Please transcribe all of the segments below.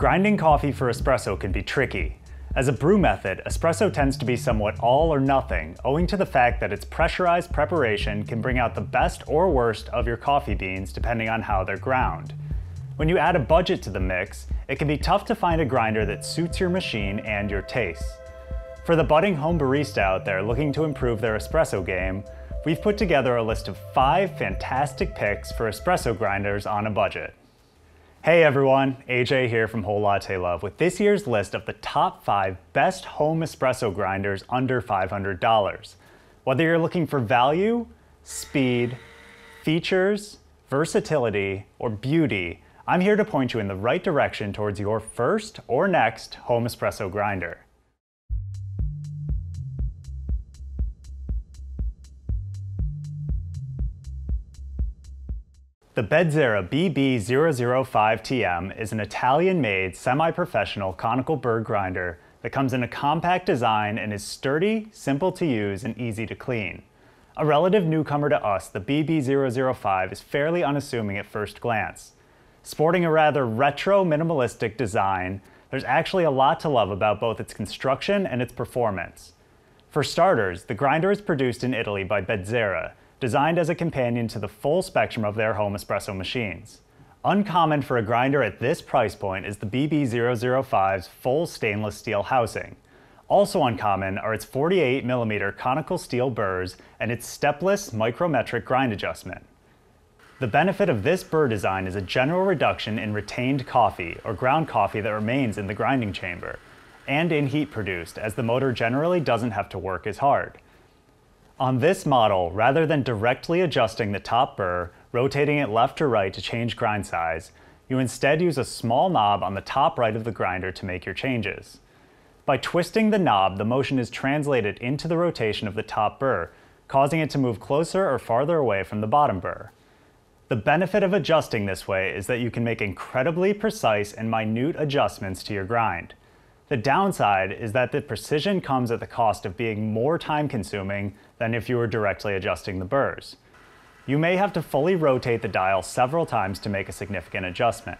Grinding coffee for espresso can be tricky. As a brew method, espresso tends to be somewhat all or nothing, owing to the fact that its pressurized preparation can bring out the best or worst of your coffee beans depending on how they're ground. When you add a budget to the mix, it can be tough to find a grinder that suits your machine and your tastes. For the budding home barista out there looking to improve their espresso game, we've put together a list of five fantastic picks for espresso grinders on a budget. Hey everyone, AJ here from Whole Latte Love with this year's list of the top 5 best home espresso grinders under $500. Whether you're looking for value, speed, features, versatility, or beauty, I'm here to point you in the right direction towards your first or next home espresso grinder. The Bezzera BB005TM is an Italian-made, semi-professional conical burr grinder that comes in a compact design and is sturdy, simple to use, and easy to clean. A relative newcomer to us, the BB005 is fairly unassuming at first glance. Sporting a rather retro minimalistic design, there's actually a lot to love about both its construction and its performance. For starters, the grinder is produced in Italy by Bezzera, designed as a companion to the full spectrum of their home espresso machines. Uncommon for a grinder at this price point is the BB005's full stainless steel housing. Also uncommon are its 48mm conical steel burrs and its stepless micrometric grind adjustment. The benefit of this burr design is a general reduction in retained coffee or ground coffee that remains in the grinding chamber, and in heat produced as the motor generally doesn't have to work as hard. On this model, rather than directly adjusting the top burr, rotating it left or right to change grind size, you instead use a small knob on the top right of the grinder to make your changes. By twisting the knob, the motion is translated into the rotation of the top burr, causing it to move closer or farther away from the bottom burr. The benefit of adjusting this way is that you can make incredibly precise and minute adjustments to your grind. The downside is that the precision comes at the cost of being more time consuming than if you were directly adjusting the burrs. You may have to fully rotate the dial several times to make a significant adjustment.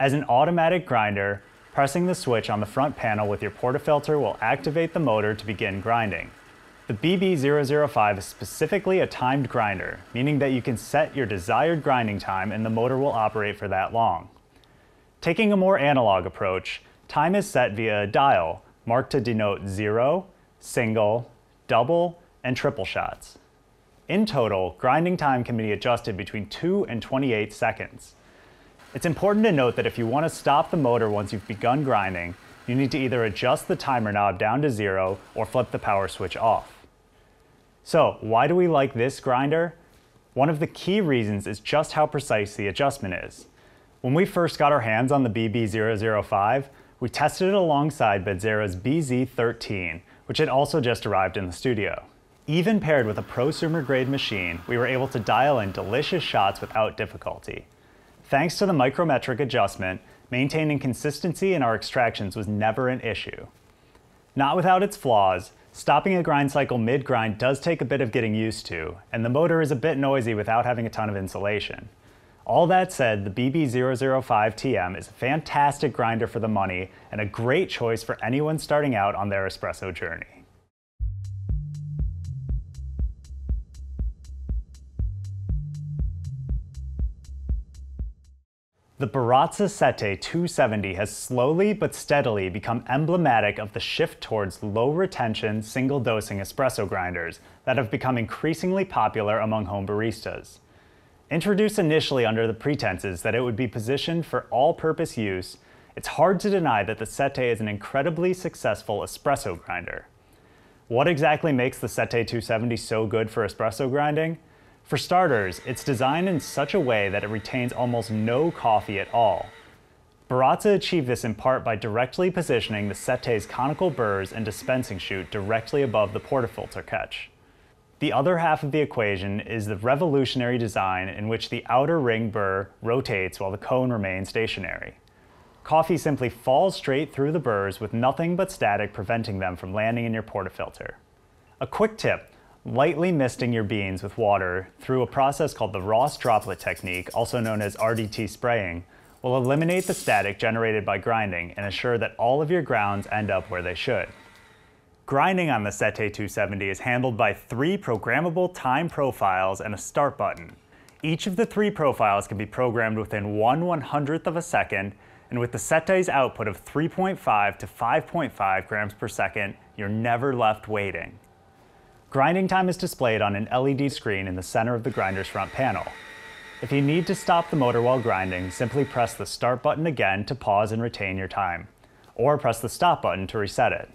As an automatic grinder, pressing the switch on the front panel with your portafilter will activate the motor to begin grinding. The BB005 is specifically a timed grinder, meaning that you can set your desired grinding time and the motor will operate for that long. Taking a more analog approach, Time is set via a dial, marked to denote zero, single, double, and triple shots. In total, grinding time can be adjusted between 2 and 28 seconds. It's important to note that if you want to stop the motor once you've begun grinding, you need to either adjust the timer knob down to zero or flip the power switch off. So why do we like this grinder? One of the key reasons is just how precise the adjustment is. When we first got our hands on the BB005, we tested it alongside Bezzera's BZ13, which had also just arrived in the studio. Even paired with a prosumer grade machine, we were able to dial in delicious shots without difficulty. Thanks to the micrometric adjustment, maintaining consistency in our extractions was never an issue. Not without its flaws, stopping a grind cycle mid-grind does take a bit of getting used to, and the motor is a bit noisy without having a ton of insulation. All that said, the BB005TM is a fantastic grinder for the money and a great choice for anyone starting out on their espresso journey. The Baratza Sette 270 has slowly but steadily become emblematic of the shift towards low retention, single dosing espresso grinders that have become increasingly popular among home baristas. Introduced initially under the pretenses that it would be positioned for all-purpose use, it's hard to deny that the Sette is an incredibly successful espresso grinder. What exactly makes the Sette 270 so good for espresso grinding? For starters, it's designed in such a way that it retains almost no coffee at all. Baratza achieved this in part by directly positioning the Sette's conical burrs and dispensing chute directly above the portafilter catch. The other half of the equation is the revolutionary design in which the outer ring burr rotates while the cone remains stationary. Coffee simply falls straight through the burrs with nothing but static preventing them from landing in your portafilter. A quick tip, lightly misting your beans with water through a process called the Ross droplet technique, also known as RDT spraying, will eliminate the static generated by grinding and ensure that all of your grounds end up where they should. Grinding on the Sette 270 is handled by three programmable time profiles and a start button. Each of the three profiles can be programmed within 1 100th of a second, and with the Sette's output of 3.5 to 5.5 grams per second, you're never left waiting. Grinding time is displayed on an LED screen in the center of the grinder's front panel. If you need to stop the motor while grinding, simply press the start button again to pause and retain your time, or press the stop button to reset it.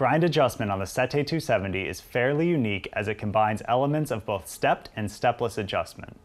Grind adjustment on the Sette 270 is fairly unique as it combines elements of both stepped and stepless adjustment.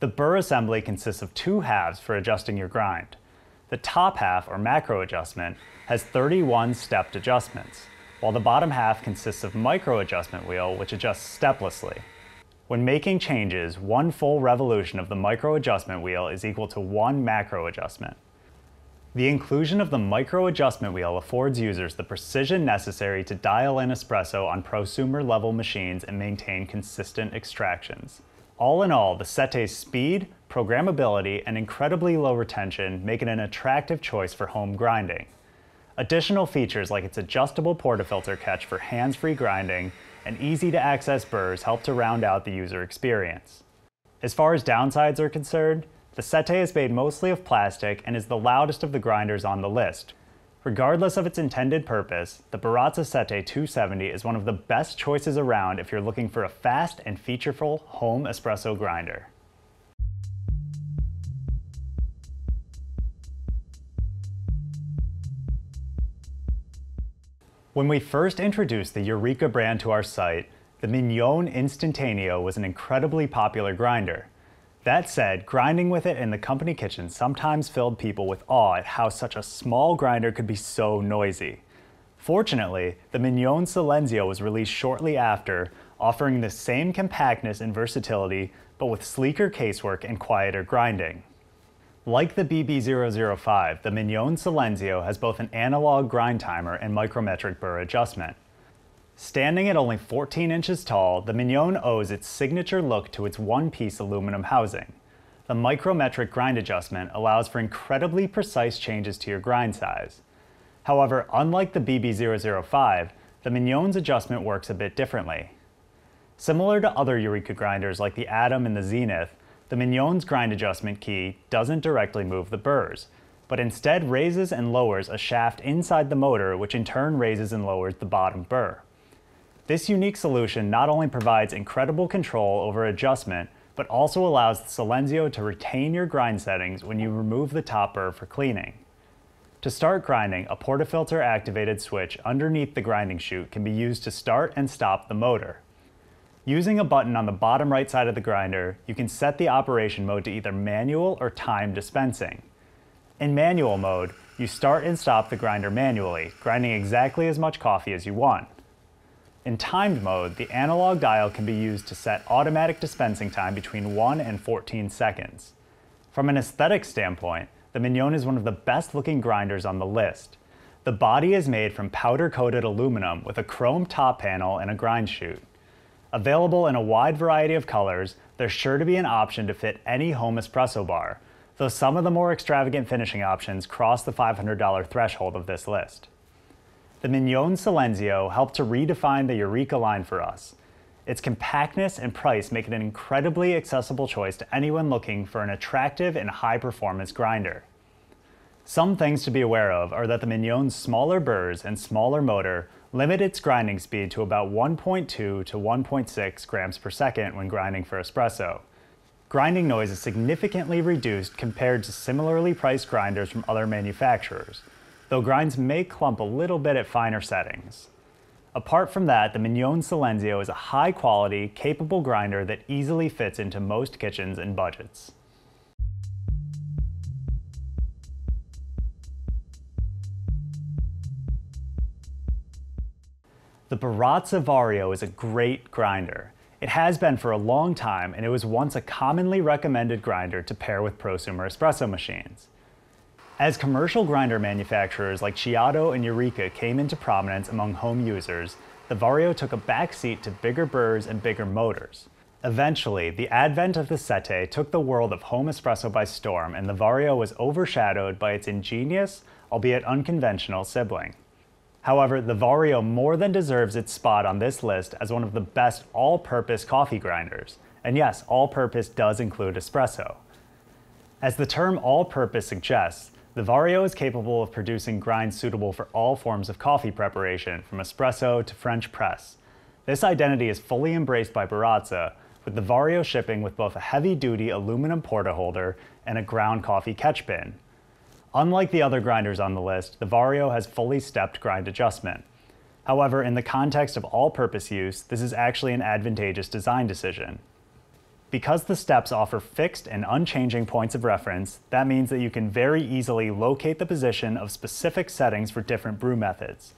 The burr assembly consists of two halves for adjusting your grind. The top half, or macro adjustment, has 31 stepped adjustments while the bottom half consists of micro adjustment wheel which adjusts steplessly. When making changes, one full revolution of the micro adjustment wheel is equal to one macro adjustment. The inclusion of the micro adjustment wheel affords users the precision necessary to dial in espresso on prosumer level machines and maintain consistent extractions. All in all, the Sette's speed, programmability, and incredibly low retention make it an attractive choice for home grinding. Additional features like its adjustable portafilter catch for hands-free grinding and easy-to-access burrs help to round out the user experience. As far as downsides are concerned, the Sette is made mostly of plastic and is the loudest of the grinders on the list. Regardless of its intended purpose, the Baratza Sette 270 is one of the best choices around if you're looking for a fast and featureful home espresso grinder. When we first introduced the Eureka brand to our site, the Mignon Istantaneo was an incredibly popular grinder. That said, grinding with it in the company kitchen sometimes filled people with awe at how such a small grinder could be so noisy. Fortunately, the Mignon Silenzio was released shortly after, offering the same compactness and versatility, but with sleeker casework and quieter grinding. Like the BB005, the Mignon Silenzio has both an analog grind timer and micrometric burr adjustment. Standing at only 14 inches tall, the Mignon owes its signature look to its one-piece aluminum housing. The micrometric grind adjustment allows for incredibly precise changes to your grind size. However, unlike the BB005, the Mignon's adjustment works a bit differently. Similar to other Eureka grinders like the Atom and the Zenith, the Mignon's grind adjustment key doesn't directly move the burrs, but instead raises and lowers a shaft inside the motor which in turn raises and lowers the bottom burr. This unique solution not only provides incredible control over adjustment, but also allows the Silenzio to retain your grind settings when you remove the topper for cleaning. To start grinding, a portafilter activated switch underneath the grinding chute can be used to start and stop the motor. Using a button on the bottom right side of the grinder, you can set the operation mode to either manual or time dispensing. In manual mode, you start and stop the grinder manually, grinding exactly as much coffee as you want. In timed mode, the analog dial can be used to set automatic dispensing time between 1 and 14 seconds. From an aesthetic standpoint, the Mignon is one of the best looking grinders on the list. The body is made from powder coated aluminum with a chrome top panel and a grind chute. Available in a wide variety of colors, there's sure to be an option to fit any home espresso bar, though some of the more extravagant finishing options cross the $500 threshold of this list. The Mignon Silenzio helped to redefine the Eureka line for us. Its compactness and price make it an incredibly accessible choice to anyone looking for an attractive and high-performance grinder. Some things to be aware of are that the Mignon's smaller burrs and smaller motor limit its grinding speed to about 1.2 to 1.6 grams per second when grinding for espresso. Grinding noise is significantly reduced compared to similarly priced grinders from other manufacturers, though grinds may clump a little bit at finer settings. Apart from that, the Mignon Silenzio is a high-quality, capable grinder that easily fits into most kitchens and budgets. The Baratza Vario is a great grinder. It has been for a long time, and it was once a commonly recommended grinder to pair with prosumer espresso machines. As commercial grinder manufacturers like Ceado and Eureka came into prominence among home users, the Vario took a backseat to bigger burrs and bigger motors. Eventually, the advent of the Sette took the world of home espresso by storm, and the Vario was overshadowed by its ingenious, albeit unconventional, sibling. However, the Vario more than deserves its spot on this list as one of the best all purpose coffee grinders. And yes, all purpose does include espresso. As the term all purpose suggests, the Vario is capable of producing grinds suitable for all forms of coffee preparation, from espresso to French press. This identity is fully embraced by Baratza, with the Vario shipping with both a heavy duty aluminum portaholder and a ground coffee catch bin. Unlike the other grinders on the list, the Vario has fully stepped grind adjustment. However, in the context of all-purpose use, this is actually an advantageous design decision. Because the steps offer fixed and unchanging points of reference, that means that you can very easily locate the position of specific settings for different brew methods.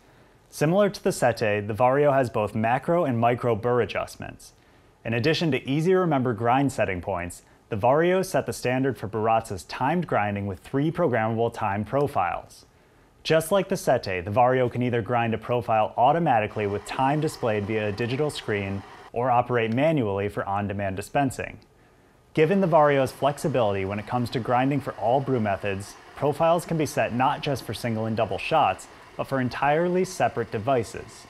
Similar to the Sette, the Vario has both macro and micro burr adjustments. In addition to easy to remember grind setting points, the Vario set the standard for Baratza's timed grinding with three programmable time profiles. Just like the Sette, the Vario can either grind a profile automatically with time displayed via a digital screen or operate manually for on-demand dispensing. Given the Vario's flexibility when it comes to grinding for all brew methods, profiles can be set not just for single and double shots, but for entirely separate devices.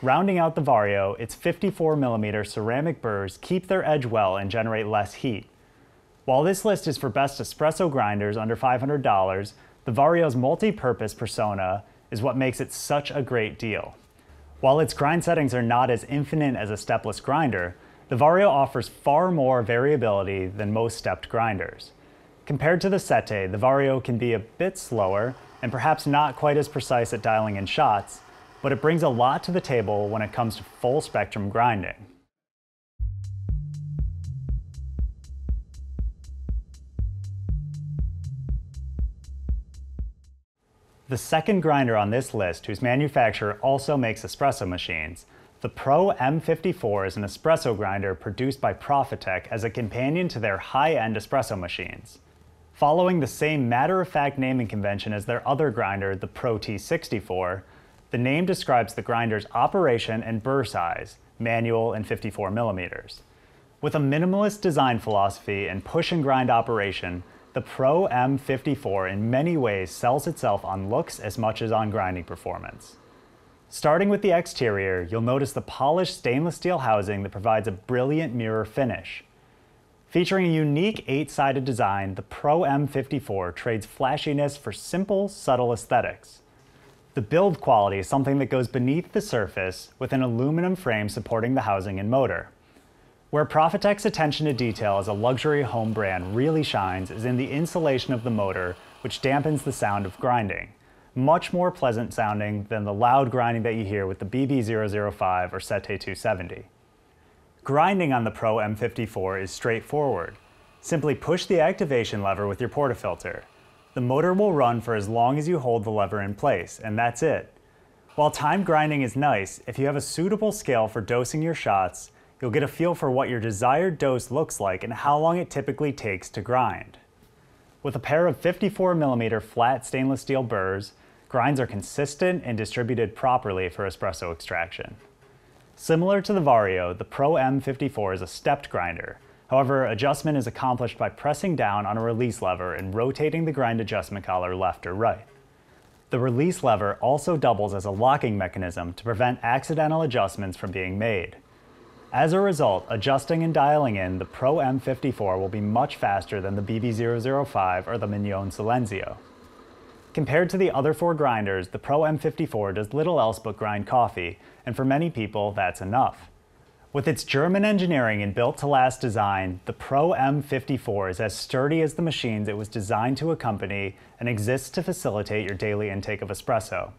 Rounding out the Vario, its 54mm ceramic burrs keep their edge well and generate less heat. While this list is for best espresso grinders under $500, the Vario's multi-purpose persona is what makes it such a great deal. While its grind settings are not as infinite as a stepless grinder, the Vario offers far more variability than most stepped grinders. Compared to the Sette, the Vario can be a bit slower and perhaps not quite as precise at dialing in shots, but it brings a lot to the table when it comes to full spectrum grinding. The second grinder on this list whose manufacturer also makes espresso machines, the Pro M54 is an espresso grinder produced by Profitec as a companion to their high-end espresso machines. Following the same matter-of-fact naming convention as their other grinder, the Pro T64, the name describes the grinder's operation and burr size, manual and 54 millimeters. With a minimalist design philosophy and push and grind operation, the Pro M54 in many ways sells itself on looks as much as on grinding performance. Starting with the exterior, you'll notice the polished stainless steel housing that provides a brilliant mirror finish. Featuring a unique eight-sided design, the Pro M54 trades flashiness for simple, subtle aesthetics. The build quality is something that goes beneath the surface with an aluminum frame supporting the housing and motor. Where Profitec's attention to detail as a luxury home brand really shines is in the insulation of the motor, which dampens the sound of grinding. Much more pleasant sounding than the loud grinding that you hear with the BB005 or Sette 270. Grinding on the Pro M54 is straightforward. Simply push the activation lever with your portafilter. The motor will run for as long as you hold the lever in place, and that's it. While time grinding is nice, if you have a suitable scale for dosing your shots, you'll get a feel for what your desired dose looks like and how long it typically takes to grind. With a pair of 54mm flat stainless steel burrs, grinds are consistent and distributed properly for espresso extraction. Similar to the Vario, the Pro M54 is a stepped grinder, However, adjustment is accomplished by pressing down on a release lever and rotating the grind adjustment collar left or right. The release lever also doubles as a locking mechanism to prevent accidental adjustments from being made. As a result, adjusting and dialing in the Pro M54 will be much faster than the BB005 or the Mignon Silenzio. Compared to the other four grinders, the Pro M54 does little else but grind coffee, and for many people, that's enough. With its German engineering and built-to-last design, the Pro M54 is as sturdy as the machines it was designed to accompany and exists to facilitate your daily intake of espresso.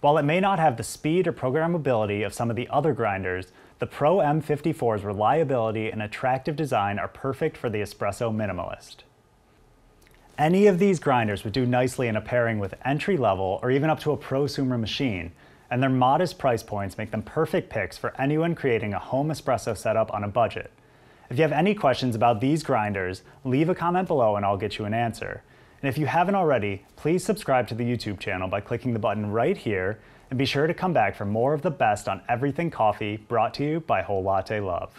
While it may not have the speed or programmability of some of the other grinders, the Pro M54's reliability and attractive design are perfect for the espresso minimalist. Any of these grinders would do nicely in a pairing with entry-level or even up to a prosumer machine, and their modest price points make them perfect picks for anyone creating a home espresso setup on a budget. If you have any questions about these grinders, leave a comment below and I'll get you an answer. And if you haven't already, please subscribe to the YouTube channel by clicking the button right here, and be sure to come back for more of the best on everything coffee brought to you by Whole Latte Love.